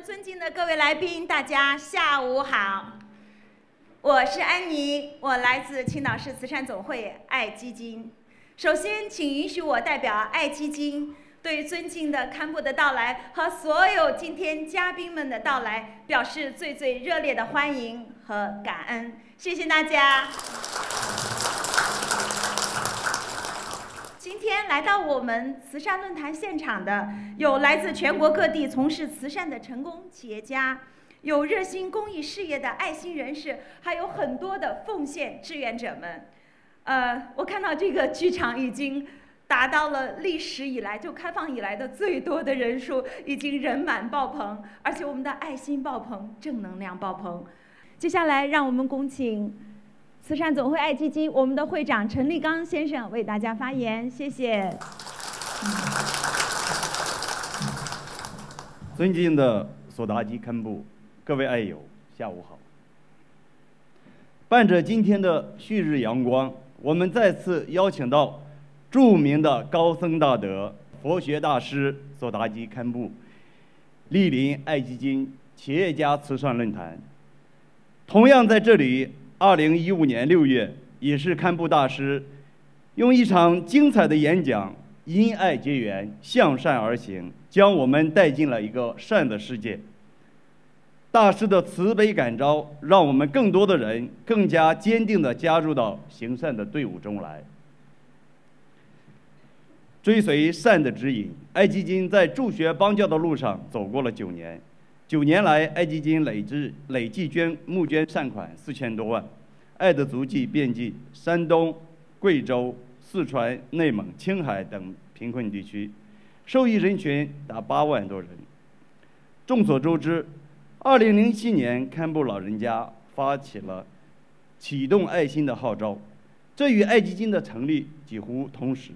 尊敬的各位来宾，大家下午好。我是安妮，我来自青岛市慈善总会爱基金。首先，请允许我代表爱基金，对尊敬的堪布的到来和所有今天嘉宾们的到来，表示最最热烈的欢迎和感恩。谢谢大家。天来到我们慈善论坛现场的，有来自全国各地从事慈善的成功企业家，有热心公益事业的爱心人士，还有很多的奉献志愿者们。呃，我看到这个剧场已经达到了历史以来就开放以来的最多的人数，已经人满爆棚，而且我们的爱心爆棚，正能量爆棚。接下来，让我们恭请。慈善总会爱基金，我们的会长陈立刚先生为大家发言，谢谢。尊敬的索达基堪布，各位爱友，下午好。伴着今天的旭日阳光，我们再次邀请到著名的高僧大德、佛学大师索达基堪布莅临爱基金企业家慈善论坛。同样在这里。二零一五年六月，也是堪布大师用一场精彩的演讲“因爱结缘，向善而行”，将我们带进了一个善的世界。大师的慈悲感召，让我们更多的人更加坚定地加入到行善的队伍中来，追随善的指引。爱基金在助学帮教的路上走过了九年。九年来，爱基金累计累计捐募捐善款四千多万，爱的足迹遍及山东、贵州、四川、内蒙、青海等贫困地区，受益人群达八万多人。众所周知，二零零七年堪布老人家发起了启动爱心的号召，这与爱基金的成立几乎同时。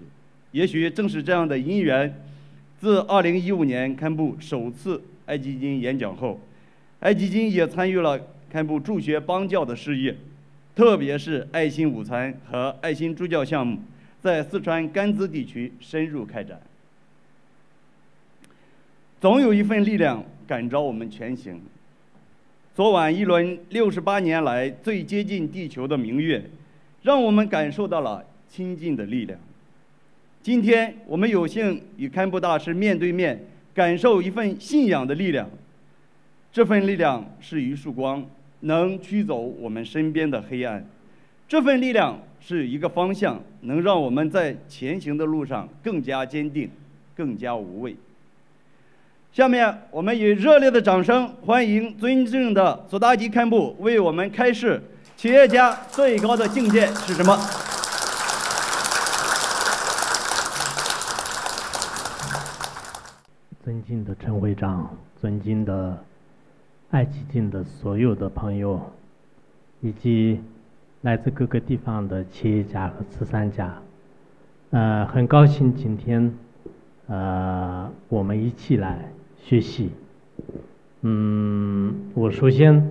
也许正是这样的因缘，自二零一五年堪布首次。埃基金演讲后，埃基金也参与了堪布助学帮教的事业，特别是爱心午餐和爱心助教项目，在四川甘孜地区深入开展。总有一份力量感召我们前行。昨晚一轮六十八年来最接近地球的明月，让我们感受到了亲近的力量。今天我们有幸与堪布大师面对面。感受一份信仰的力量，这份力量是一束光，能驱走我们身边的黑暗；这份力量是一个方向，能让我们在前行的路上更加坚定，更加无畏。下面，我们以热烈的掌声欢迎尊敬的索达吉堪布为我们开示：企业家最高的境界是什么？尊敬的陈会长，尊敬的爱基金的所有的朋友，以及来自各个地方的企业家和慈善家，呃，很高兴今天，呃，我们一起来学习。嗯，我首先，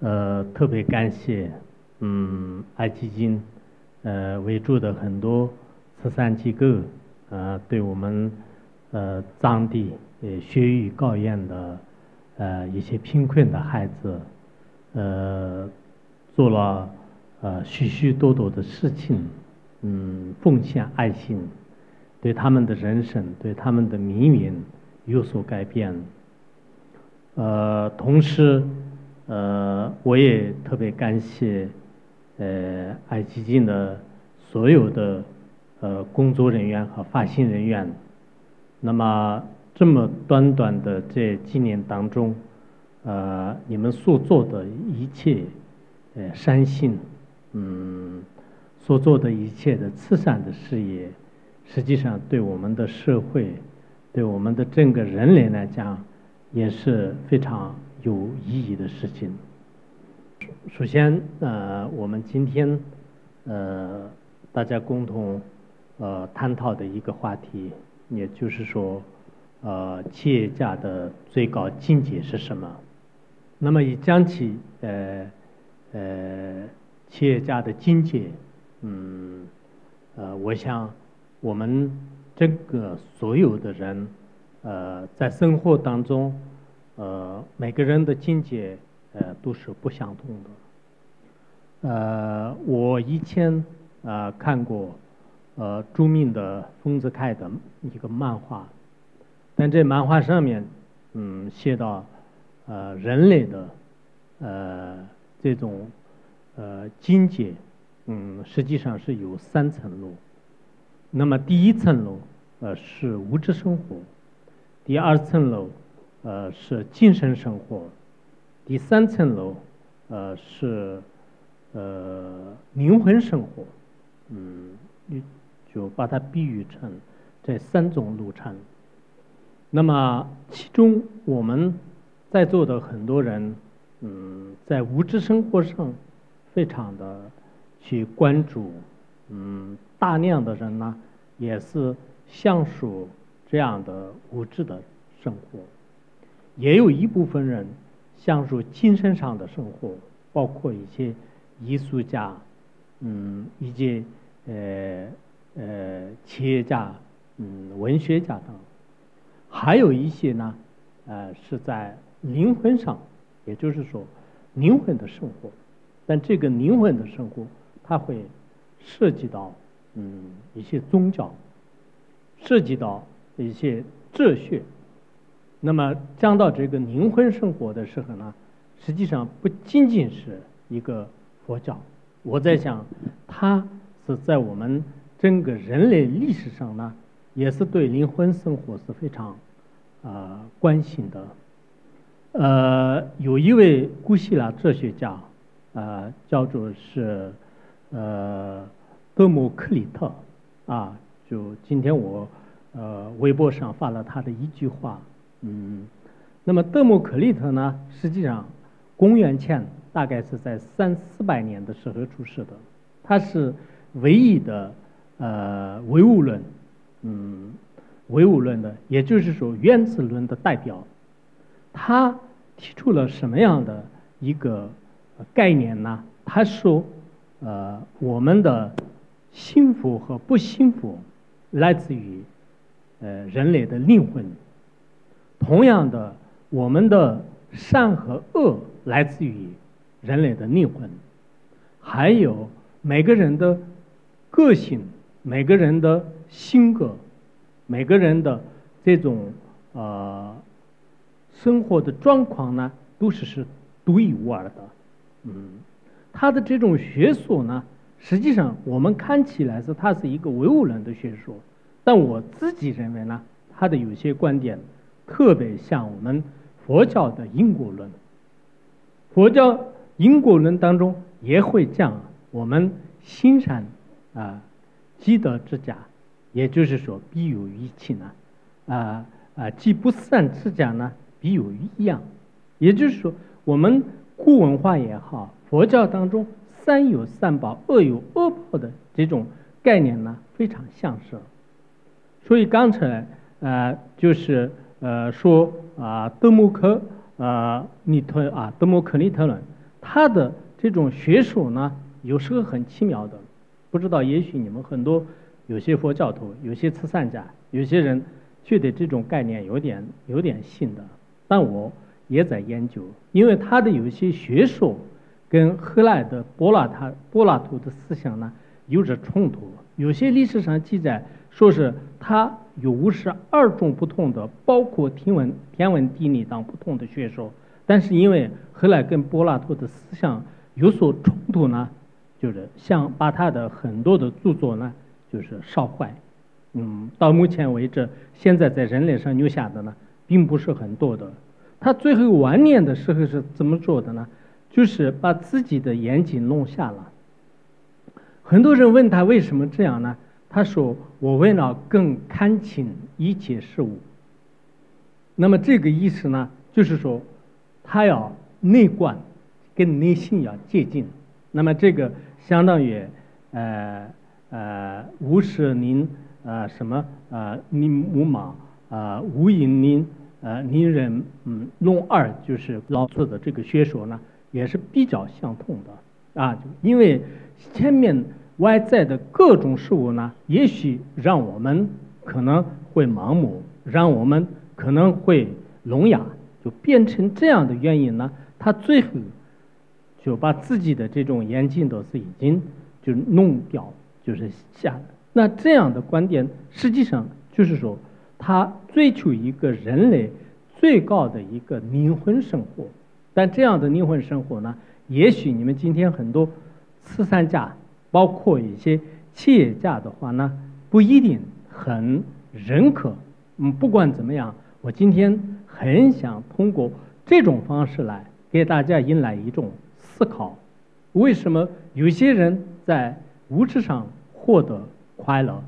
呃，特别感谢，嗯，爱基金，呃，为主的很多慈善机构，呃，对我们。呃，当地呃学语高院的呃一些贫困的孩子，呃，做了呃许许多多的事情，嗯，奉献爱心，对他们的人生，对他们的命运有所改变。呃，同时，呃，我也特别感谢呃爱基金的所有的呃工作人员和发行人员。那么，这么短短的这几年当中，呃，你们所做的一切，呃，善行，嗯，所做的一切的慈善的事业，实际上对我们的社会，对我们的整个人类来讲，也是非常有意义的事情。首先，呃，我们今天，呃，大家共同，呃，探讨的一个话题。也就是说，呃，企业家的最高境界是什么？那么一讲起呃呃企业家的境界，嗯呃，我想我们这个所有的人，呃，在生活当中，呃，每个人的境界呃都是不相同的。呃，我以前呃看过呃著名的丰子恺的一个漫画，但这漫画上面嗯写到呃人类的呃这种呃境界，嗯实际上是有三层楼。那么第一层楼呃是物质生活，第二层楼呃是精神生活，第三层楼呃是呃灵魂生活，嗯，你就把它比喻成这三种路程。那么其中我们在座的很多人，嗯，在物质生活上非常的去关注，嗯。大量的人呢，也是享受这样的物质的生活，也有一部分人享受精神上的生活，包括一些艺术家，嗯，以及呃呃企业家，嗯，文学家等，还有一些呢，呃，是在灵魂上，也就是说灵魂的生活，但这个灵魂的生活，它会涉及到。嗯，一些宗教涉及到一些哲学，那么讲到这个灵魂生活的时候呢，实际上不仅仅是一个佛教，我在想，它是在我们整个人类历史上呢，也是对灵魂生活是非常啊关心的。呃，有一位古希腊哲学家，啊，叫做是呃。德谟克里特，啊，就今天我，呃，微博上发了他的一句话，嗯，那么德谟克里特呢，实际上，公元前大概是在三四百年的时候出世的，他是唯一的，呃，唯物论，嗯，唯物论的，也就是说原子论的代表，他提出了什么样的一个概念呢？他说，呃，我们的。幸福和不幸福来自于呃人类的灵魂。同样的，我们的善和恶来自于人类的灵魂。还有每个人的个性、每个人的性格、每个人的这种呃生活的状况呢，都是是独一无二的。嗯，他的这种学说呢。实际上，我们看起来是它是一个唯物论的学说，但我自己认为呢，他的有些观点特别像我们佛教的因果论。佛教因果论当中也会讲我们心善啊积德之家，也就是说必有余庆呢，啊啊积不善之家呢必有余殃，也就是说我们古文化也好，佛教当中。善有善报，恶有恶报的这种概念呢，非常相似。所以刚才呃，就是呃说啊，德谟克啊，尼特啊，德谟克利特论，他的这种学说呢，有时候很奇妙的。不知道，也许你们很多有些佛教徒、有些慈善家、有些人觉得这种概念有点有点信的，但我也在研究，因为他的有一些学说。跟后来的柏拉他柏拉图的思想呢有着冲突。有些历史上记载说是他有五十二种不同的，包括天文、天文、地理等不同的学说。但是因为后来跟柏拉图的思想有所冲突呢，就是想把他的很多的著作呢就是烧坏。嗯，到目前为止，现在在人类上留下的呢并不是很多的。他最后晚年的时候是怎么做的呢？就是把自己的眼睛弄瞎了。很多人问他为什么这样呢？他说：“我为了更看清一切事物。”那么这个意思呢，就是说他要内观，跟内心要接近。那么这个相当于呃呃无舍宁呃什么呃宁木马啊无隐宁呃宁人嗯弄二，就是老子的这个学说呢。也是比较相通的啊，因为前面外在的各种事物呢，也许让我们可能会盲目，让我们可能会聋哑，就变成这样的原因呢，他最后就把自己的这种眼镜都是已经就弄掉，就是下。那这样的观点实际上就是说，他追求一个人类最高的一个灵魂生活。但这样的灵魂生活呢，也许你们今天很多慈善家，包括一些企业家的话呢，不一定很认可。嗯，不管怎么样，我今天很想通过这种方式来给大家引来一种思考：为什么有些人在物质上获得快乐，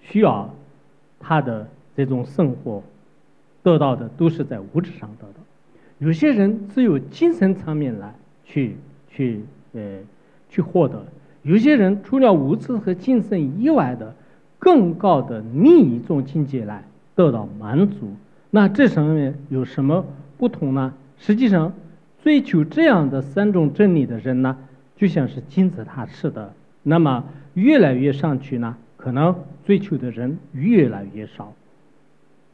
需要他的这种生活得到的都是在物质上得到？有些人只有精神层面来去去呃去获得，有些人除了物质和精神以外的更高的另一种境界来得到满足。那这上面有什么不同呢？实际上，追求这样的三种真理的人呢，就像是金字塔似的。那么越来越上去呢，可能追求的人越来越少。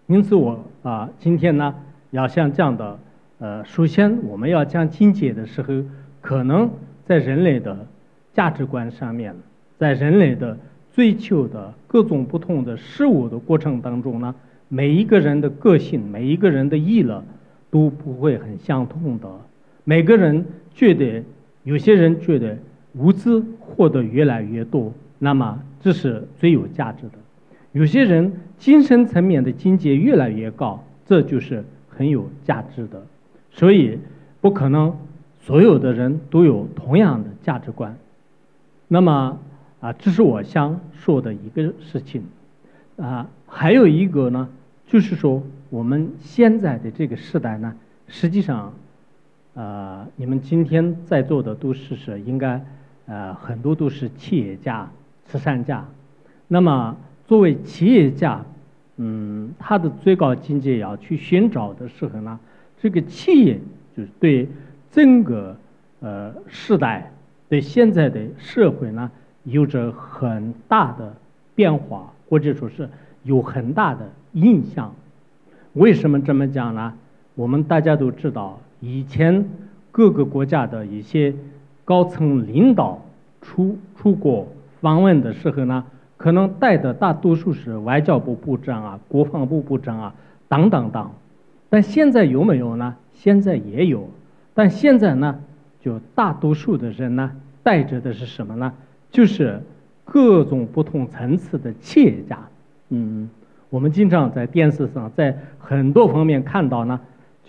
因此，我啊今天呢要像这样的。呃，首先我们要讲境界的时候，可能在人类的价值观上面，在人类的追求的各种不同的事物的过程当中呢，每一个人的个性，每一个人的意乐都不会很相同的。每个人觉得，有些人觉得物资获得越来越多，那么这是最有价值的；有些人精神层面的境界越来越高，这就是很有价值的。所以，不可能所有的人都有同样的价值观。那么，啊，这是我想说的一个事情。啊，还有一个呢，就是说，我们现在的这个时代呢，实际上，呃，你们今天在座的都是是应该，呃，很多都是企业家、慈善家。那么，作为企业家，嗯，他的最高境界要去寻找的时候呢？这个企业就是对整个呃时代、对现在的社会呢，有着很大的变化，或者说是有很大的影响。为什么这么讲呢？我们大家都知道，以前各个国家的一些高层领导出出国访问的时候呢，可能带的大多数是外交部部长啊、国防部部长啊等等等。但现在有没有呢？现在也有，但现在呢，就大多数的人呢，带着的是什么呢？就是各种不同层次的企业家。嗯，我们经常在电视上，在很多方面看到呢，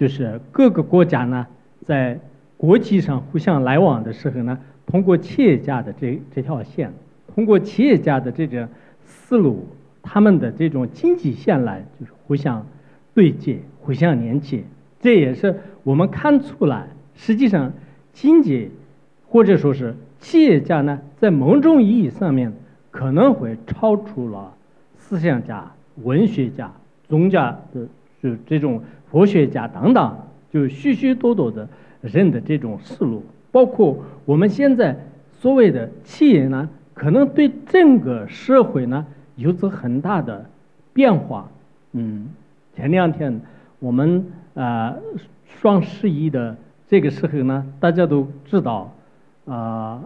就是各个国家呢，在国际上互相来往的时候呢，通过企业家的这这条线，通过企业家的这种思路，他们的这种经济线来，就是互相对接。互相连接，这也是我们看出来。实际上，经济或者说是企业家呢，在某种意义上面可能会超出了思想家、文学家、宗教的就这种佛学家等等，就许许多多的人的这种思路。包括我们现在所谓的企业呢，可能对整个社会呢有着很大的变化。嗯，前两天。我们呃双十一的这个时候呢，大家都知道，啊，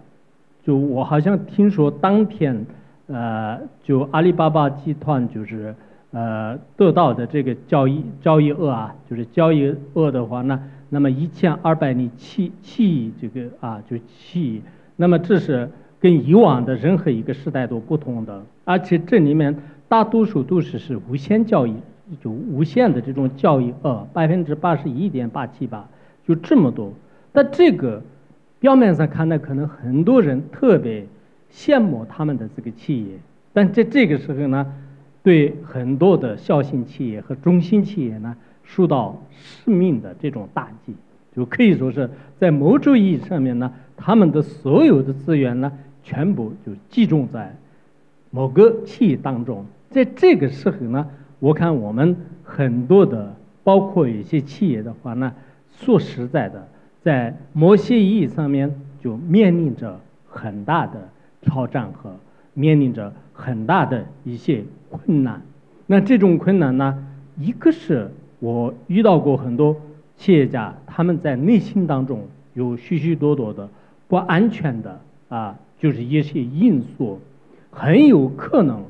就我好像听说当天，呃，就阿里巴巴集团就是呃得到的这个交易交易额啊，就是交易额的话呢，那么一千二百零七七亿这个啊就七亿，那么这是跟以往的任何一个时代都不同的，而且这里面大多数都是是无限交易。就无限的这种交易额，百分之八十一点八七八，就这么多。但这个表面上看呢，可能很多人特别羡慕他们的这个企业，但在这个时候呢，对很多的小型企业和中型企业呢，受到致命的这种打击，就可以说是在某种意义上面呢，他们的所有的资源呢，全部就集中在某个企业当中。在这个时候呢。我看我们很多的，包括有些企业的话呢，说实在的，在某些意义上面就面临着很大的挑战和面临着很大的一些困难。那这种困难呢，一个是我遇到过很多企业家他们在内心当中有许许多多的不安全的啊，就是一些因素，很有可能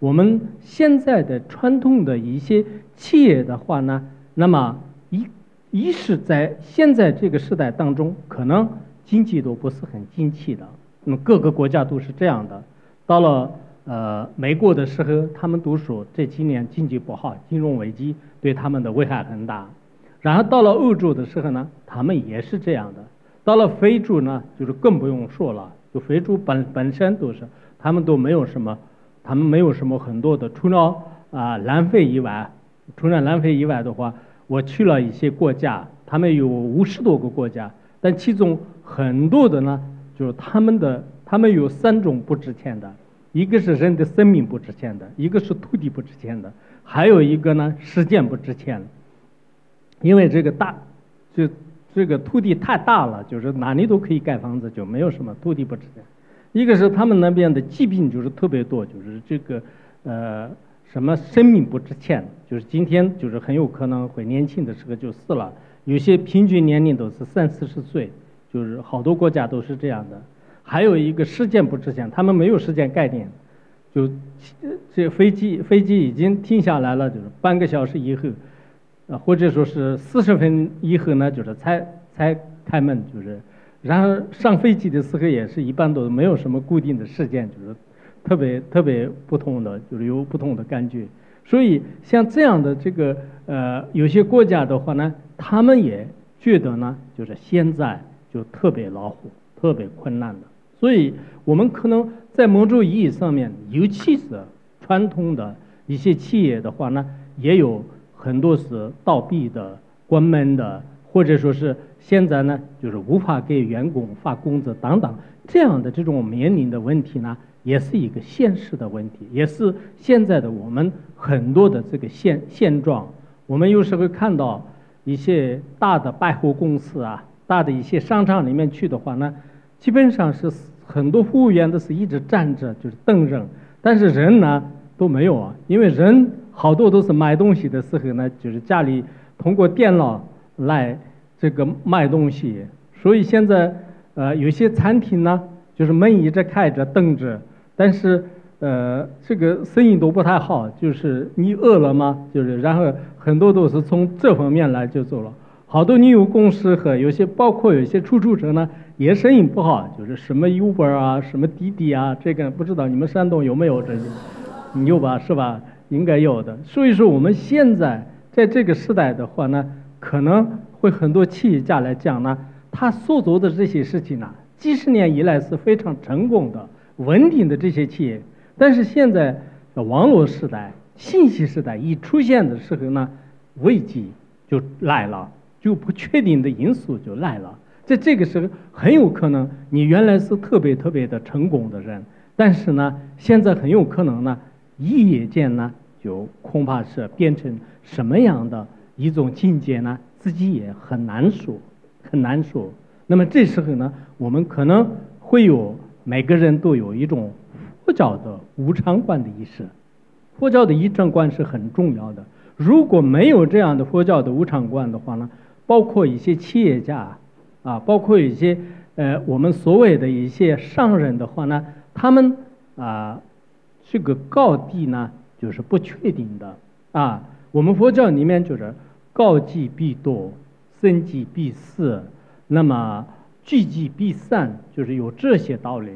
我们现在的传统的一些企业的话呢，那么一一是在现在这个时代当中，可能经济都不是很景气的，那么各个国家都是这样的，到了。呃，美国的时候，他们都说这几年经济不好，金融危机对他们的危害很大。然后到了欧洲的时候呢，他们也是这样的。到了非洲呢，就是更不用说了，就非洲本本身都是，他们都没有什么，他们没有什么很多的，除了啊南非以外，除了南非以外的话，我去了一些国家，他们有五十多个国家，但其中很多的呢，就是他们的，他们有三种不值钱的。一个是人的生命不值钱的，一个是土地不值钱的，还有一个呢时间不值钱。因为这个大，就这个土地太大了，就是哪里都可以盖房子，就没有什么土地不值钱。一个是他们那边的疾病就是特别多，就是这个呃什么生命不值钱，就是今天就是很有可能会年轻的时候就死了，有些平均年龄都是三四十岁，就是好多国家都是这样的。还有一个时间不值钱，他们没有时间概念，就这飞机飞机已经停下来了，就是半个小时以后，啊或者说是四十分以后呢，就是才才开门，就是，然后上飞机的时候也是一般都没有什么固定的时间，就是特别特别不同的，就是有不同的感觉。所以像这样的这个呃有些国家的话呢，他们也觉得呢，就是现在就特别恼火，特别困难的。所以，我们可能在某种意义上面，尤其是传统的一些企业的话呢，也有很多是倒闭的、关门的，或者说是现在呢，就是无法给员工发工资等等这样的这种面临的问题呢，也是一个现实的问题，也是现在的我们很多的这个现现状。我们有时候看到一些大的百货公司啊，大的一些商场里面去的话呢，基本上是。很多服务员都是一直站着，就是等人，但是人呢都没有啊，因为人好多都是买东西的时候呢，就是家里通过电脑来这个卖东西，所以现在呃有些餐厅呢就是门一直开着等着，但是呃这个生意都不太好，就是你饿了吗？就是然后很多都是从这方面来就走了，好多你有公司和有些包括有些出租车呢。也生意不好，就是什么 Uber 啊，什么滴滴啊，这个不知道你们山东有没有这些？有吧，是吧？应该有的。所以说我们现在在这个时代的话呢，可能会很多企业家来讲呢，他所做的这些事情呢，几十年以来是非常成功的、稳定的这些企业，但是现在网络时代、信息时代一出现的时候呢，危机就来了，就不确定的因素就来了。在这个时候，很有可能你原来是特别特别的成功的人，但是呢，现在很有可能呢，一夜间呢，就恐怕是变成什么样的一种境界呢？自己也很难说，很难说。那么这时候呢，我们可能会有每个人都有一种佛教的无常观的意识，佛教的一常观是很重要的。如果没有这样的佛教的无常观的话呢，包括一些企业家。啊，包括一些呃，我们所谓的一些商人的话呢，他们啊，这个高地呢，就是不确定的啊。我们佛教里面就是高即必多，僧即必死，那么聚即必散，就是有这些道理。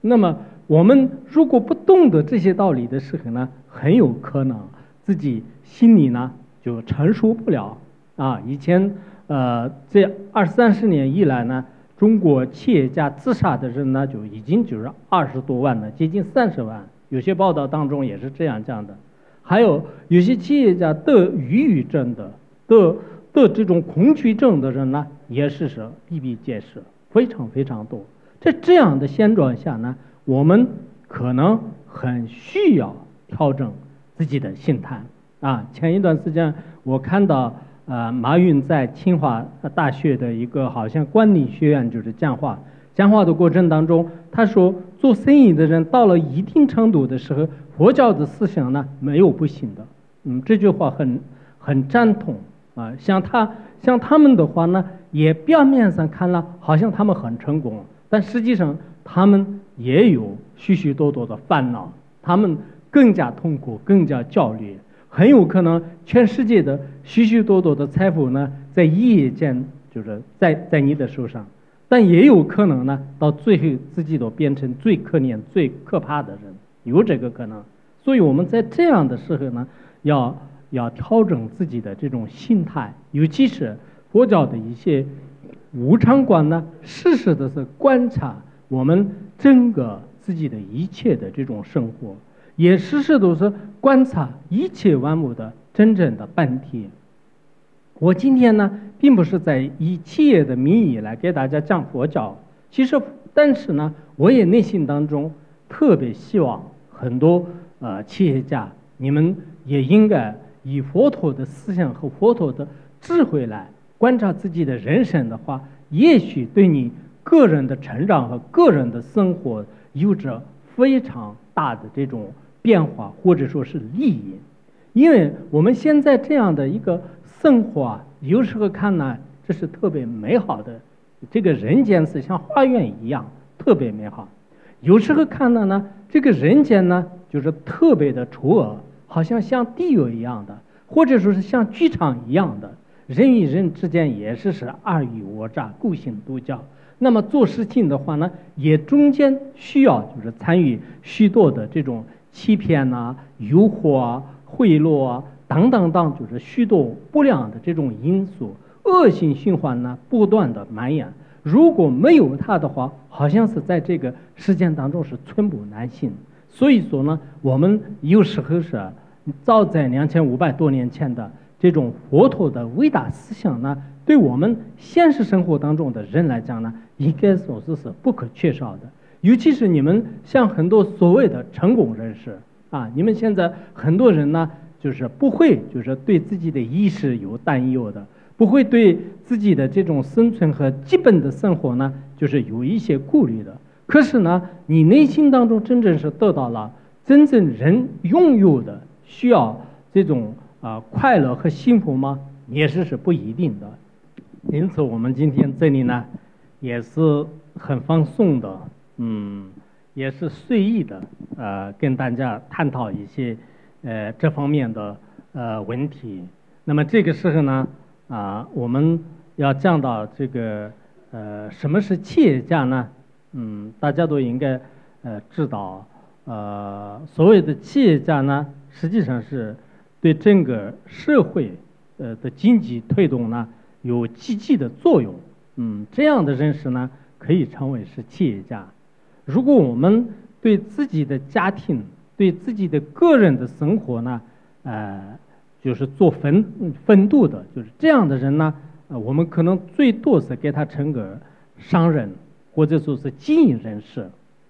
那么我们如果不懂得这些道理的时候呢，很有可能自己心里呢就承受不了啊。以前。呃，这二三十年以来呢，中国企业家自杀的人呢就已经就是二十多万了，接近三十万。有些报道当中也是这样讲的。还有有些企业家得抑郁症的、得得这种恐惧症的人呢，也是是比比皆是，非常非常多。在这样的现状下呢，我们可能很需要调整自己的心态啊。前一段时间我看到。呃，马云在清华大学的一个好像管理学院就是讲话，讲话的过程当中，他说做生意的人到了一定程度的时候，佛教的思想呢没有不行的。嗯，这句话很很赞同啊。像他像他们的话呢，也表面上看了好像他们很成功，但实际上他们也有许许多多的烦恼，他们更加痛苦，更加焦虑，很有可能全世界的许许多多的财富呢，在夜间就是在在你的手上，但也有可能呢，到最后自己都变成最可怜、最可怕的人，有这个可能。所以我们在这样的时候呢，要。要调整自己的这种心态，尤其是佛教的一些无常观呢，时时的是观察我们整个自己的一切的这种生活，也时时都是观察一切万物的真正的本体。我今天呢，并不是在以企业的名义来给大家讲佛教，其实，但是呢，我也内心当中特别希望很多呃企业家，你们也应该。以佛陀的思想和佛陀的智慧来观察自己的人生的话，也许对你个人的成长和个人的生活有着非常大的这种变化，或者说是利益。因为我们现在这样的一个生活啊，有时候看呢，这是特别美好的，这个人间是像花园一样特别美好；有时候看到呢，这个人间呢，就是特别的丑恶。好像像地狱一样的，或者说是像剧场一样的，人与人之间也是是尔虞我诈、勾心斗角。那么做事情的话呢，也中间需要就是参与许多的这种欺骗呐、诱惑啊、贿赂啊等等等，就是许多不良的这种因素，恶性循环呢不断的蔓延。如果没有它的话，好像是在这个事件当中是寸步难行。所以说呢，我们有时候是。早在两千五百多年前的这种佛陀的伟大思想呢，对我们现实生活当中的人来讲呢，应该说是是不可缺少的。尤其是你们像很多所谓的成功人士啊，你们现在很多人呢，就是不会就是对自己的意识有担忧的，不会对自己的这种生存和基本的生活呢，就是有一些顾虑的。可是呢，你内心当中真正是得到了真正人拥有的。需要这种啊快乐和幸福吗？也是是不一定的。因此，我们今天这里呢，也是很放松的，嗯，也是随意的，呃，跟大家探讨一些呃这方面的呃问题。那么这个时候呢，啊，我们要讲到这个呃什么是企业家呢？嗯，大家都应该呃知道，呃，所谓的企业家呢。实际上是对整个社会呃的经济推动呢有积极的作用，嗯，这样的认识呢可以称为是企业家。如果我们对自己的家庭、对自己的个人的生活呢，呃，就是做分分度的，就是这样的人呢，呃，我们可能最多是给他称个商人，或者说是经营人士，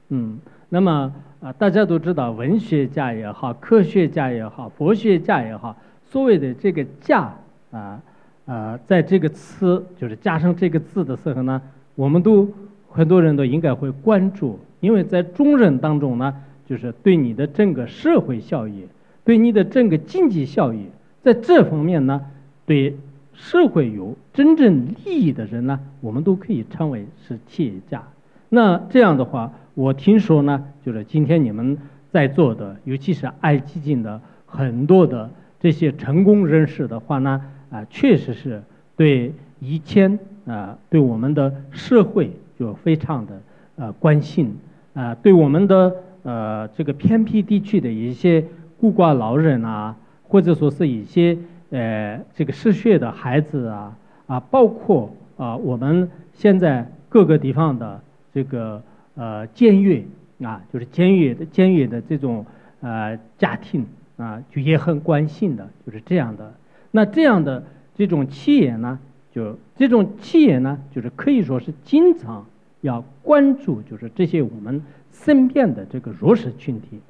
嗯。那么啊，大家都知道，文学家也好，科学家也好，佛学家也好，所谓的这个“家”啊啊，在这个词就是加上这个字的时候呢，我们都很多人都应该会关注，因为在众人当中呢，就是对你的整个社会效益，对你的整个经济效益，在这方面呢，对社会有真正利益的人呢，我们都可以称为是企业家。那这样的话。我听说呢，就是今天你们在座的，尤其是爱基金的很多的这些成功人士的话呢，啊，确实是对以前啊，对我们的社会就非常的呃关心啊，对我们的呃这个偏僻地区的一些孤寡老人啊，或者说是一些呃这个失学的孩子啊啊，包括啊我们现在各个地方的这个。呃，监狱啊，就是监狱的监狱的这种呃家庭啊，就也很关心的，就是这样的。那这样的这种企业呢，就这种企业呢，就是可以说是经常要关注，就是这些我们身边的这个弱势群体。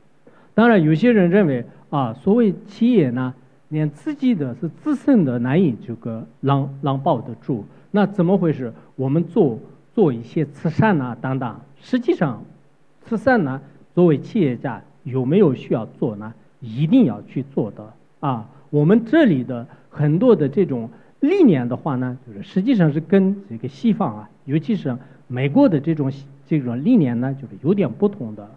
当然，有些人认为啊，所谓企业呢，连自己的是自身的难以这个让让保得住，那怎么回事？我们做做一些慈善啊，等等。实际上，慈善呢，作为企业家有没有需要做呢？一定要去做的啊！我们这里的很多的这种历年的话呢，就是实际上是跟这个西方啊，尤其是美国的这种这种历年呢，就是有点不同的。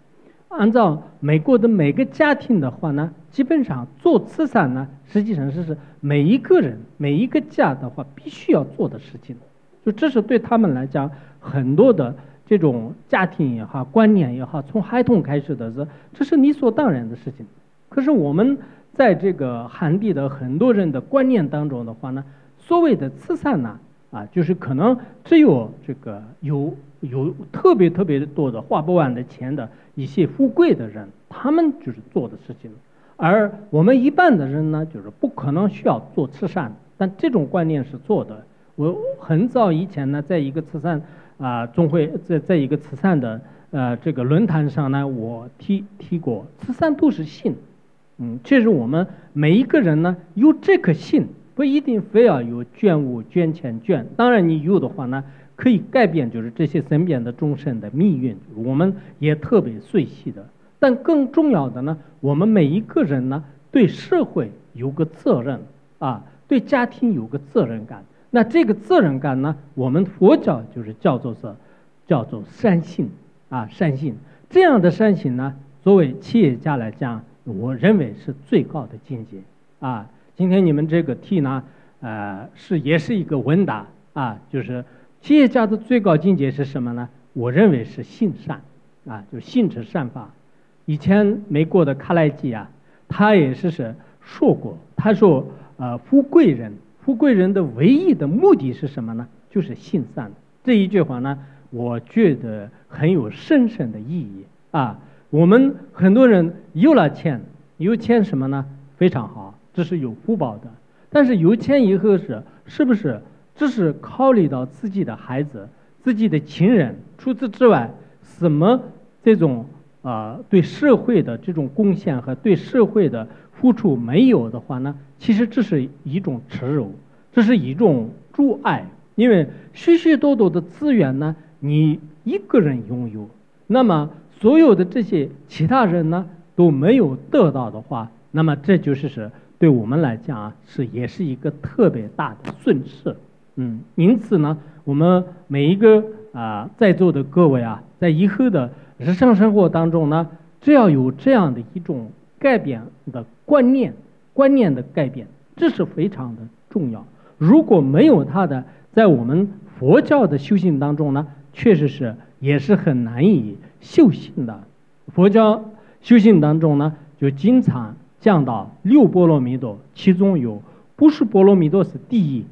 按照美国的每个家庭的话呢，基本上做慈善呢，实际上是是每一个人每一个家的话必须要做的事情。就这是对他们来讲很多的这种家庭也好，观念也好，从孩童开始的是这是理所当然的事情。可是我们在这个汉地的很多人的观念当中的话呢，所谓的慈善呢，啊，就是可能只有这个有有特别特别多的花不完的钱的。一些富贵的人，他们就是做的事情，而我们一般的人呢，就是不可能需要做慈善。但这种观念是错的。我很早以前呢，在一个慈善啊总会，在在一个慈善的呃这个论坛上呢，我提提过，慈善都是信。嗯，确实我们每一个人呢，有这颗心，不一定非要有捐物、捐钱、捐。当然你有的话呢。可以改变，就是这些身边的众生的命运。我们也特别随喜的，但更重要的呢，我们每一个人呢，对社会有个责任啊，对家庭有个责任感。那这个责任感呢，我们佛教就是叫做是，叫做善心啊，善心。这样的善行呢，作为企业家来讲，我认为是最高的境界啊。今天你们这个题呢，呃，是也是一个问答啊，就是。企业家的最高境界是什么呢？我认为是性善，啊，就性之善法。以前美国的卡耐基啊，他也是是说过，他说，呃，富贵人，富贵人的唯一的目的是什么呢？就是性善。这一句话呢，我觉得很有深深的意义啊。我们很多人有了钱，有钱什么呢？非常好，这是有福报的。但是有钱以后是是不是？只是考虑到自己的孩子、自己的亲人，除此之外，什么这种啊对社会的这种贡献和对社会的付出没有的话呢？其实这是一种耻辱，这是一种阻碍。因为许许多多的资源呢，你一个人拥有，那么所有的这些其他人呢都没有得到的话，那么这就是是对我们来讲啊，是也是一个特别大的损失。嗯，因此呢，我们每一个啊在座的各位啊，在以后的日常生活当中呢，只要有这样的一种改变的观念，观念的改变，这是非常的重要。如果没有它的，在我们佛教的修行当中呢，确实是也是很难以修行的。佛教修行当中呢，就经常降到六波罗蜜多，其中有不是波罗蜜多是第一。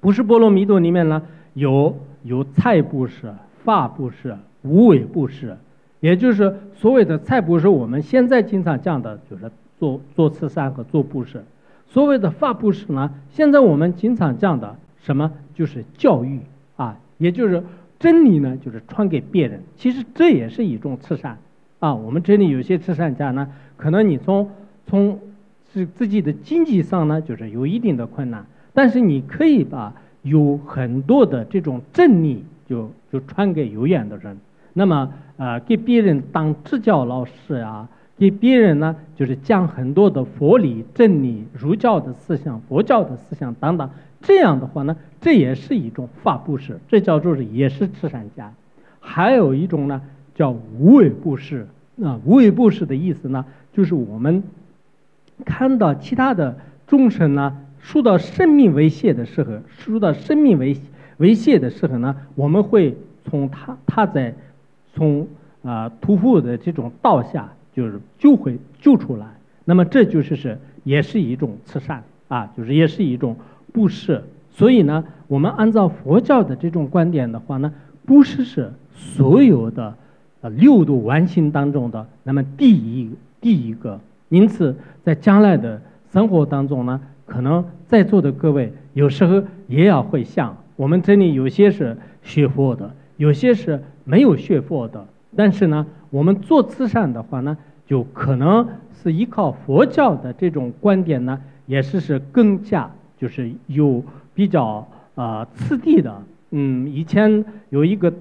不是波罗蜜多里面呢，有有财布施、法布施、无为布施，也就是所谓的财布施。我们现在经常讲的就是做做慈善和做布施。所谓的法布施呢，现在我们经常讲的什么就是教育啊，也就是真理呢，就是传给别人。其实这也是一种慈善啊。我们这里有些慈善家呢，可能你从从自自己的经济上呢，就是有一定的困难。但是你可以把有很多的这种正理就就传给有缘的人，那么呃给别人当支教老师啊，给别人呢就是讲很多的佛理正理、儒教的思想、佛教的思想等等，这样的话呢，这也是一种法布施，这叫做是也是慈善家。还有一种呢叫无为布施，啊无为布施的意思呢，就是我们看到其他的众生呢。受到生命威胁的时候，受到生命威威胁的时候呢，我们会从他他在从啊屠夫的这种道下，就是救回救出来。那么这就是是也是一种慈善啊，就是也是一种布施。所以呢，我们按照佛教的这种观点的话呢，布施是所有的呃六度万行当中的那么第一第一个。因此，在将来的生活当中呢。可能在座的各位有时候也要会想，我们这里有些是学佛的，有些是没有学佛的。但是呢，我们做慈善的话呢，就可能是依靠佛教的这种观点呢，也是是更加就是有比较啊次第的。嗯，以前有一个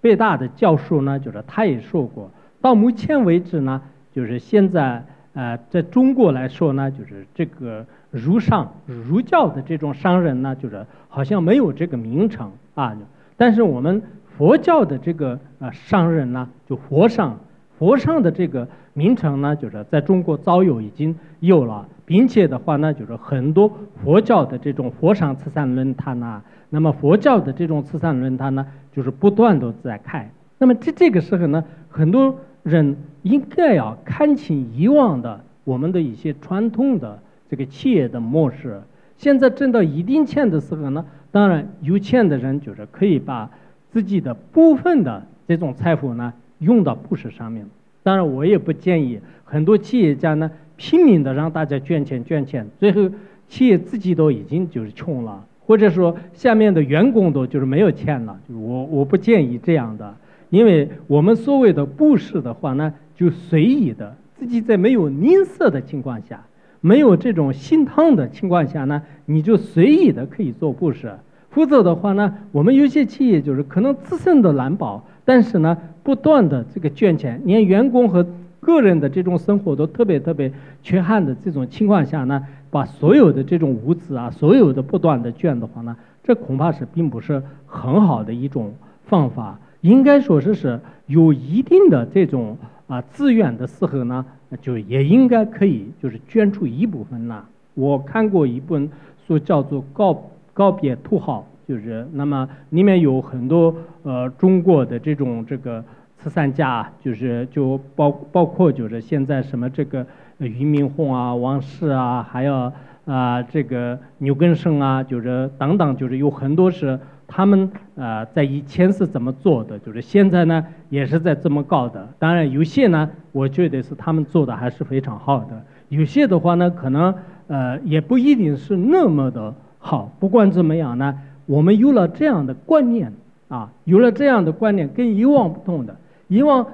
北大的教授呢，就是他也说过，到目前为止呢，就是现在呃，在中国来说呢，就是这个儒商、儒教的这种商人呢，就是好像没有这个名称啊。但是我们佛教的这个呃商人呢，就佛上佛上的这个名称呢，就是在中国早有已经有了，并且的话呢，就是很多佛教的这种佛商慈善论坛呐，那么佛教的这种慈善论坛呢，就是不断的在开。那么这这个时候呢，很多。人应该要看清以往的我们的一些传统的这个企业的模式。现在挣到一定钱的时候呢，当然有钱的人就是可以把自己的部分的这种财富呢用到布施上面。当然，我也不建议很多企业家呢拼命的让大家捐钱捐钱，最后企业自己都已经就是穷了，或者说下面的员工都就是没有钱了。我我不建议这样的。因为我们所谓的布施的话呢，就随意的，自己在没有吝啬的情况下，没有这种心疼的情况下呢，你就随意的可以做布施。否则的话呢，我们有些企业就是可能自身的难保，但是呢，不断的这个捐钱，连员工和个人的这种生活都特别特别缺憾的这种情况下呢，把所有的这种物资啊，所有的不断的捐的话呢，这恐怕是并不是很好的一种方法。应该说是是有一定的这种啊资源的时候呢，就也应该可以就是捐出一部分呢。我看过一本书叫做《告告别土豪》，就是那么里面有很多呃中国的这种这个慈善家，就是就包包括就是现在什么这个俞敏洪啊、王石啊，还有啊这个牛根生啊，就是等等，就是有很多是。他们呃在以前是怎么做的，就是现在呢也是在这么搞的。当然有些呢，我觉得是他们做的还是非常好的。有些的话呢，可能呃也不一定是那么的好。不管怎么样呢，我们有了这样的观念啊，有了这样的观念，跟以往不同的。以往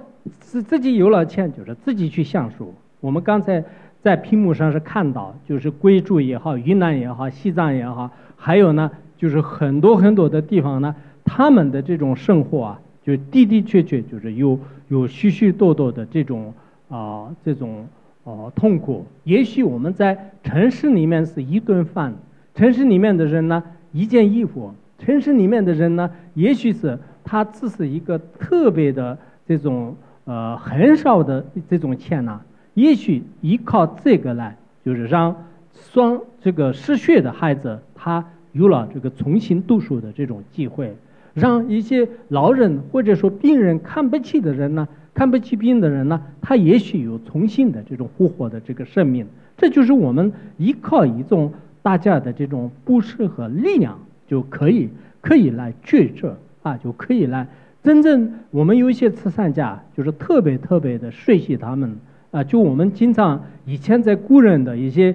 是自己有了钱，就是自己去享受。我们刚才在屏幕上是看到，就是贵州也好，云南也好，西藏也好，还有呢。就是很多很多的地方呢，他们的这种生活啊，就的的确确就是有有许许多多的这种啊这种哦痛苦。也许我们在城市里面是一顿饭，城市里面的人呢一件衣服，城市里面的人呢，也许是他只是一个特别的这种呃很少的这种钱呢，也许依靠这个来，就是让双这个失学的孩子他。有了这个重新读书的这种机会，让一些老人或者说病人看不起的人呢，看不起病的人呢，他也许有重新的这种复活的这个生命。这就是我们依靠一种大家的这种布施和力量，就可以可以来决策啊，就可以来真正我们有一些慈善家，就是特别特别的学习他们啊，就我们经常以前在古人的一些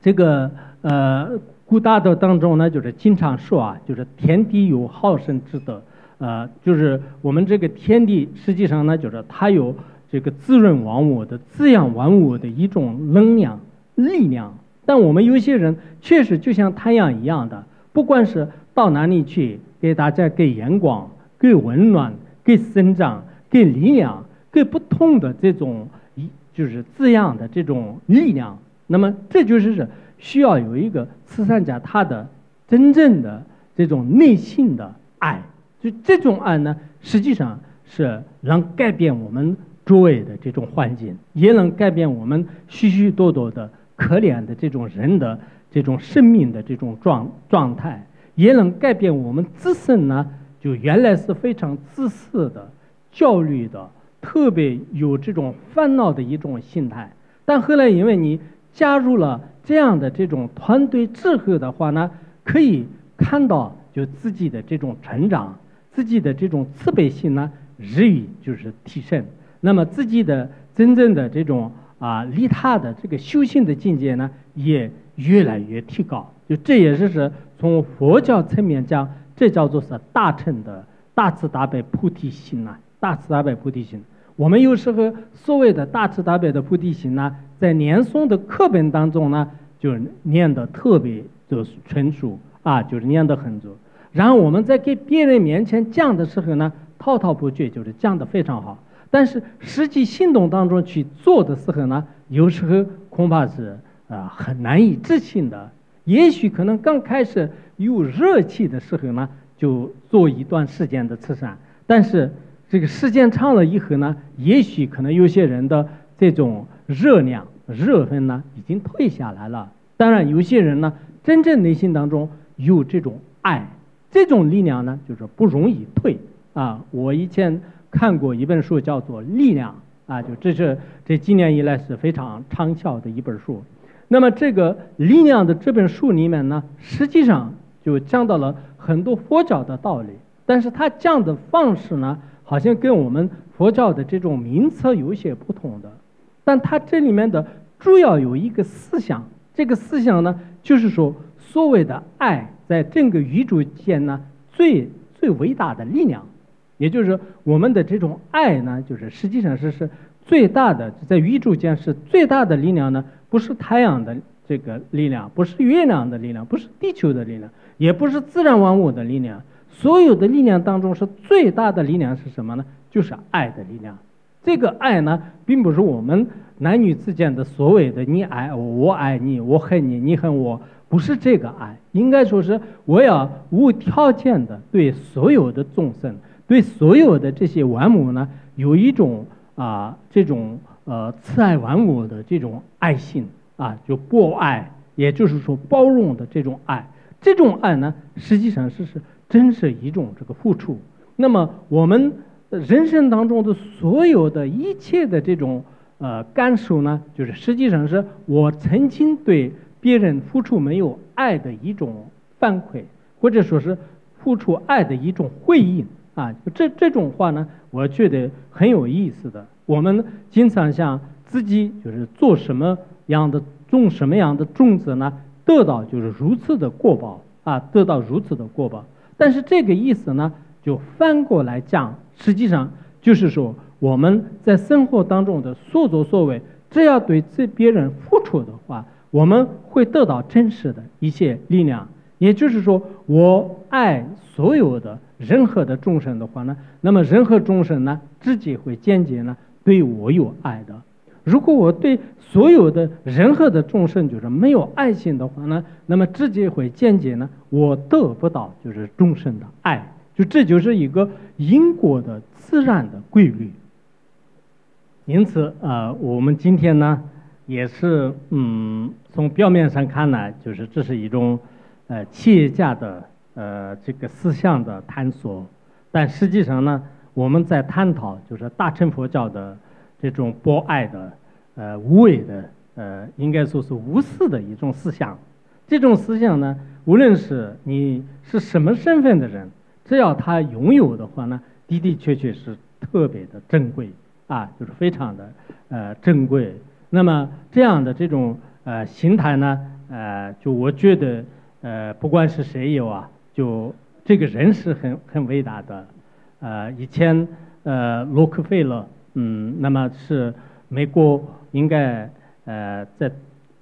这个呃。古大德当中呢，就是经常说啊，就是天地有好生之德，呃，就是我们这个天地实际上呢，就是它有这个滋润万物的、滋养万物的一种能量、力量。但我们有些人确实就像太阳一样的，不管是到哪里去，给大家给阳光、给温暖、给生长、给力量、给不同的这种一就是滋养的这种力量。那么这就是是。需要有一个慈善家，他的真正的这种内心的爱，就这种爱呢，实际上是能改变我们周围的这种环境，也能改变我们许许多多的可怜的这种人的这种生命的这种状状态，也能改变我们自身呢，就原来是非常自私的、焦虑的、特别有这种烦恼的一种心态，但后来因为你加入了。这样的这种团队智慧的话呢，可以看到就自己的这种成长，自己的这种慈悲心呢日益就是提升。那么自己的真正的这种啊利他的这个修行的境界呢，也越来越提高。就这也是是从佛教层面讲，这叫做是大乘的大慈大悲菩提心呐，大慈大悲菩提心。我们有时候所谓的大慈大悲的菩提心呢。在念诵的课本当中呢，就是念得特别的纯熟啊，就是念得很足。然后我们在给别人面前讲的时候呢，滔滔不绝，就是讲得非常好。但是实际行动当中去做的时候呢，有时候恐怕是啊很难以置信的。也许可能刚开始有热气的时候呢，就做一段时间的慈善，但是这个时间长了以后呢，也许可能有些人的这种热量、热分呢已经退下来了。当然，有些人呢，真正内心当中有这种爱，这种力量呢，就是不容易退啊。我以前看过一本书，叫做《力量》啊，就这是这几年以来是非常畅销的一本书。那么这个《力量》的这本书里面呢，实际上就讲到了很多佛教的道理，但是他讲的方式呢，好像跟我们佛教的这种名词有些不同的。但它这里面的主要有一个思想。这个思想呢，就是说，所谓的爱，在整个宇宙间呢，最最伟大的力量，也就是说，我们的这种爱呢，就是实际上是是最大的，在宇宙间是最大的力量呢，不是太阳的这个力量，不是月亮的力量，不是地球的力量，也不是自然万物的力量，所有的力量当中是最大的力量是什么呢？就是爱的力量。这个爱呢，并不是我们。男女之间的所谓的你爱我，我爱你，我恨你，你恨我，不是这个爱，应该说是我要无条件的对所有的众生，对所有的这些万物呢，有一种啊这种呃慈爱万物的这种爱心啊，就博爱，也就是说包容的这种爱，这种爱呢，实际上是是真是一种这个付出。那么我们人生当中的所有的一切的这种。呃，感受呢，就是实际上是我曾经对别人付出没有爱的一种反馈，或者说是付出爱的一种回应啊。这这种话呢，我觉得很有意思的。我们经常想自己就是做什么样的种什么样的种子呢，得到就是如此的果报啊，得到如此的果报。但是这个意思呢，就反过来讲，实际上就是说。我们在生活当中的所作所为，只要对这别人付出的话，我们会得到真实的一些力量。也就是说，我爱所有的任何的众生的话呢，那么任何众生呢，直接会间接呢对我有爱的。如果我对所有的任何的众生就是没有爱心的话呢，那么直接会间接呢，我得不到就是众生的爱。就这就是一个因果的自然的规律。因此，呃，我们今天呢，也是，嗯，从表面上看呢，就是这是一种，呃，企业家的，呃，这个思想的探索。但实际上呢，我们在探讨就是大乘佛教的这种博爱的，呃，无为的，呃，应该说是无私的一种思想。这种思想呢，无论是你是什么身份的人，只要他拥有的话呢，的的确确是特别的珍贵。啊，就是非常的呃珍贵。那么这样的这种呃形态呢，呃，就我觉得呃，不管是谁有啊，就这个人是很很伟大的。呃，以前呃洛克菲勒，嗯，那么是美国应该呃在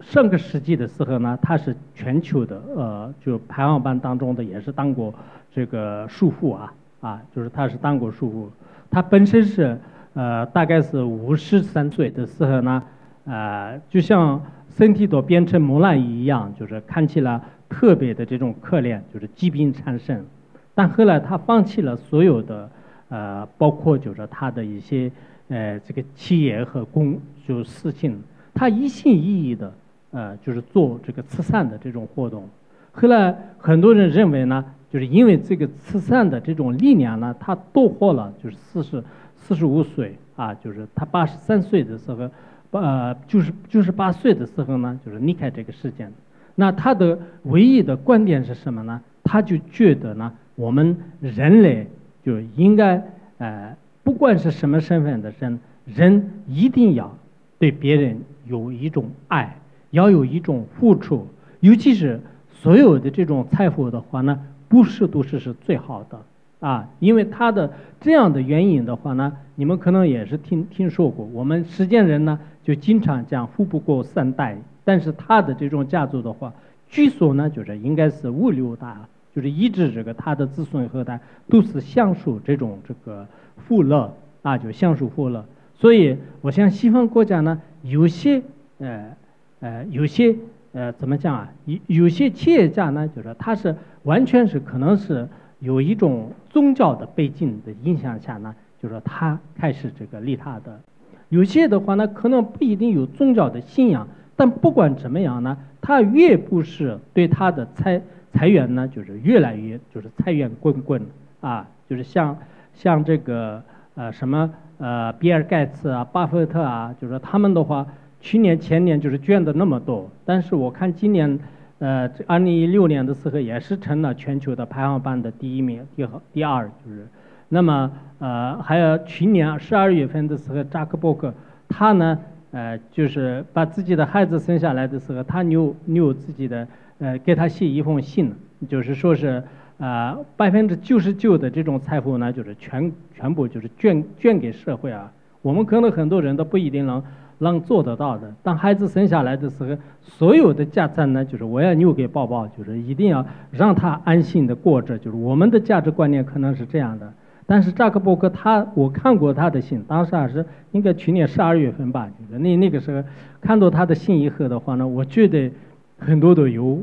上个世纪的时候呢，他是全球的呃就排行榜当中的也是当过这个首富啊啊，就是他是当过首富，他本身是。呃，大概是五十三岁的时候呢，呃，就像身体都变成木兰一样，就是看起来特别的这种可怜，就是疾病缠身。但后来他放弃了所有的，呃，包括就是他的一些呃这个企业和公就事情，他一心一意的呃就是做这个慈善的这种活动。后来很多人认为呢，就是因为这个慈善的这种力量呢，他夺获了就是四十。四十五岁啊，就是他八十三岁的时候，呃，就是就是八岁的时候呢，就是离开这个世界。那他的唯一的观点是什么呢？他就觉得呢，我们人类就应该，呃，不管是什么身份的人，人一定要对别人有一种爱，要有一种付出，尤其是所有的这种财富的话呢，不是都是是最好的。啊，因为他的这样的原因的话呢，你们可能也是听听说过。我们实践人呢，就经常讲富不过三代，但是他的这种家族的话，据说呢，就是应该是五六代，就是一直这个他的子孙后代都是享受这种这个富乐啊，就享受富乐。所以，我想西方国家呢，有些呃呃有些呃怎么讲啊？有有些企业家呢，就是他是完全是可能是有一种宗教的背景的影响下呢，就是他开始这个利他的。有些的话呢，可能不一定有宗教的信仰，但不管怎么样呢，他越不是对他的财财源呢，就是越来越就是财源滚滚啊，就是像像这个呃什么呃比尔盖茨啊、巴菲特啊，就是他们的话，去年前年就是捐的那么多，但是我看今年呃二零一六年的时候也是成了全球的排行榜的第一名，第第二就是。那么，呃，还有去年十二月份的时候，扎克伯格他呢，呃，就是把自己的孩子生下来的时候，他留留自己的，呃，给他写一封信，就是说是，啊，百分之九十九的这种财富呢，就是全全部就是捐捐给社会啊。我们可能很多人都不一定能能做得到的。当孩子生下来的时候，所有的家产呢，就是我要留给宝宝，就是一定要让他安心的过着。就是我们的价值观念可能是这样的。但是扎克伯格他，我看过他的信，当时还是应该去年十二月份吧，就是那那个时候看到他的信以后的话呢，我觉得很多都有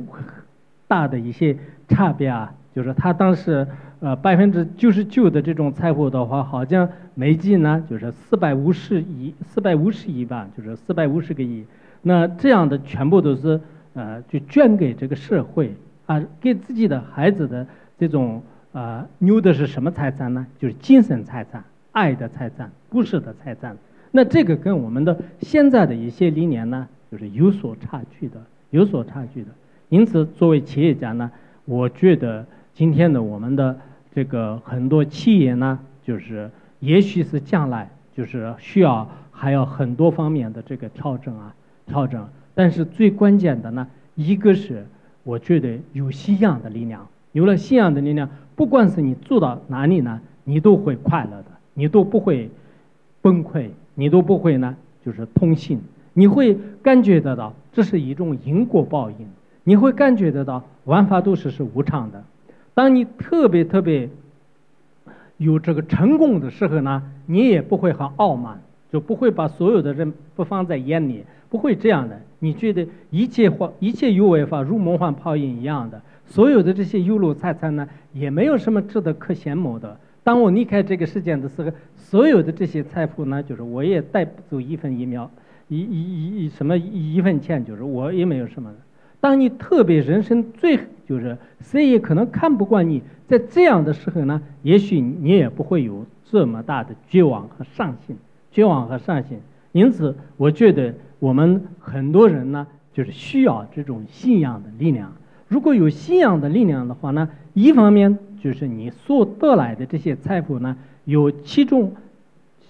大的一些差别啊，就是他当时呃百分之九十九的这种财富的话，好像每季呢就是四百五十亿，四百五十亿吧，就是四百五十个亿，那这样的全部都是呃就捐给这个社会啊，给自己的孩子的这种。啊，牛的是什么财产呢？就是精神财产、爱的财产、故事的财产。那这个跟我们的现在的一些理念呢，就是有所差距的，有所差距的。因此，作为企业家呢，我觉得今天的我们的这个很多企业呢，就是也许是将来就是需要还要很多方面的这个调整啊，调整。但是最关键的呢，一个是我觉得有信仰的力量，有了信仰的力量。不管是你做到哪里呢，你都会快乐的，你都不会崩溃，你都不会呢，就是痛心，你会感觉得到这是一种因果报应，你会感觉得到万法都是是无常的。当你特别特别有这个成功的时候呢，你也不会很傲慢，就不会把所有的人不放在眼里，不会这样的。你觉得一切化一切有为法如梦幻泡影一样的。所有的这些有路财产呢，也没有什么值得可羡慕的。当我离开这个世界的时候，所有的这些财富呢，就是我也带不走一分一秒，一一一一什么一分钱，就是我也没有什么。当你特别人生最就是谁也可能看不惯你，在这样的时候呢，也许你也不会有这么大的绝望和伤心，绝望和伤心。因此，我觉得我们很多人呢，就是需要这种信仰的力量。如果有信仰的力量的话呢，一方面就是你所得来的这些财富呢，有其中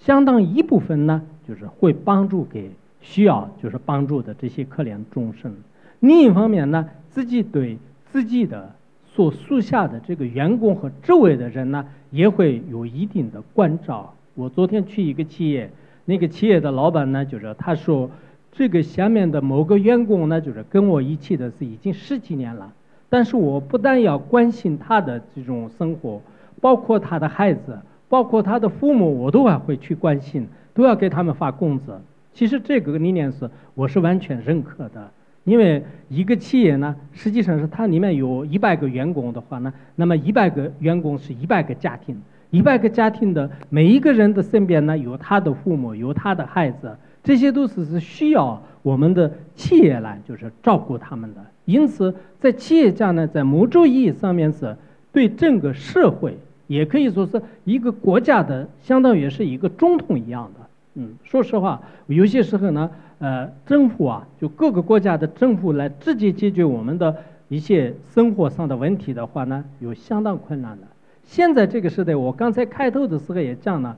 相当一部分呢，就是会帮助给需要就是帮助的这些可怜众生；另一方面呢，自己对自己的所属下的这个员工和周围的人呢，也会有一定的关照。我昨天去一个企业，那个企业的老板呢，就是他说。这个下面的某个员工呢，就是跟我一起的是已经十几年了，但是我不但要关心他的这种生活，包括他的孩子，包括他的父母，我都还会去关心，都要给他们发工资。其实这个理念是我是完全认可的，因为一个企业呢，实际上是它里面有一百个员工的话呢，那么一百个员工是一百个家庭，一百个家庭的每一个人的身边呢，有他的父母，有他的孩子。这些都是是需要我们的企业来就是照顾他们的，因此在企业家呢，在某种意义上面是对整个社会，也可以说是一个国家的，相当于是一个总统一样的。嗯，说实话，有些时候呢，呃，政府啊，就各个国家的政府来直接解决我们的一些生活上的问题的话呢，有相当困难的。现在这个时代，我刚才开头的时候也讲了。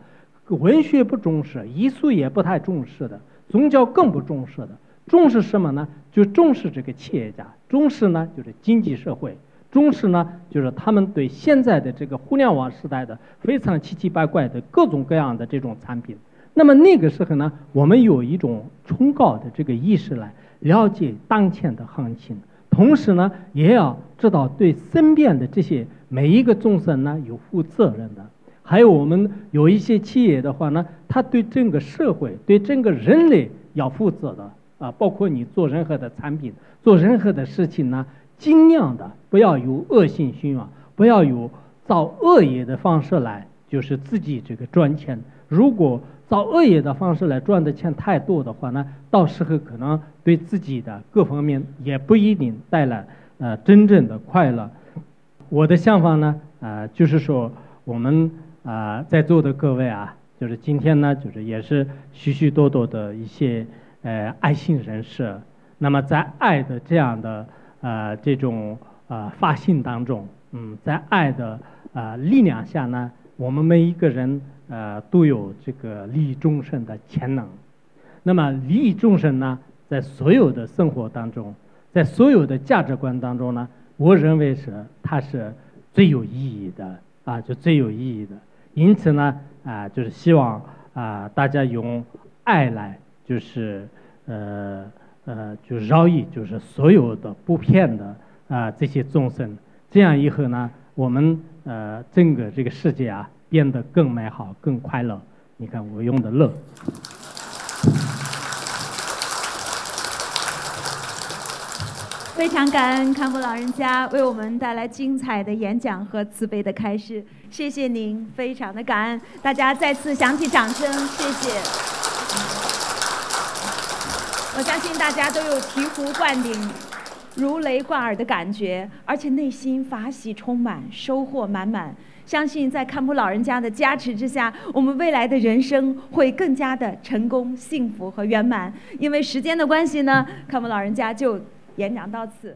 文学不重视，艺术也不太重视的，宗教更不重视的。重视什么呢？就重视这个企业家，重视呢就是经济社会，重视呢就是他们对现在的这个互联网时代的非常奇奇怪怪的各种各样的这种产品。那么那个时候呢，我们有一种崇高的这个意识来了解当前的行情，同时呢也要知道对身边的这些每一个众生呢有负责任的。还有我们有一些企业的话呢，它对整个社会、对整个人类要负责的啊，包括你做任何的产品、做任何的事情呢，尽量的不要有恶性循环，不要有造恶业的方式来，就是自己这个赚钱。如果造恶业的方式来赚的钱太多的话呢，到时候可能对自己的各方面也不一定带来呃真正的快乐。我的想法呢，啊，就是说我们啊在座的各位啊，就是今天呢，就是也是许许多多的一些呃爱心人士。那么在爱的这样的呃这种呃发心当中，嗯，在爱的啊力量下呢，我们每一个人。呃，都有这个利益众生的潜能。那么，利益众生呢，在所有的生活当中，在所有的价值观当中呢，我认为是它是最有意义的啊，就最有意义的。因此呢，啊，就是希望啊，大家用爱来，就是呃呃，就饶益，就是所有的不骗的啊这些众生。这样以后呢，我们呃整个这个世界啊。变得更美好、更快乐。你看我用的“乐”。非常感恩康福老人家为我们带来精彩的演讲和慈悲的开示，谢谢您，非常的感恩。大家再次响起掌声，谢谢。我相信大家都有醍醐灌顶、如雷贯耳的感觉，而且内心法喜充满，收获满满。相信在看普老人家的加持之下，我们未来的人生会更加的成功、幸福和圆满。因为时间的关系呢，看普老人家就演讲到此。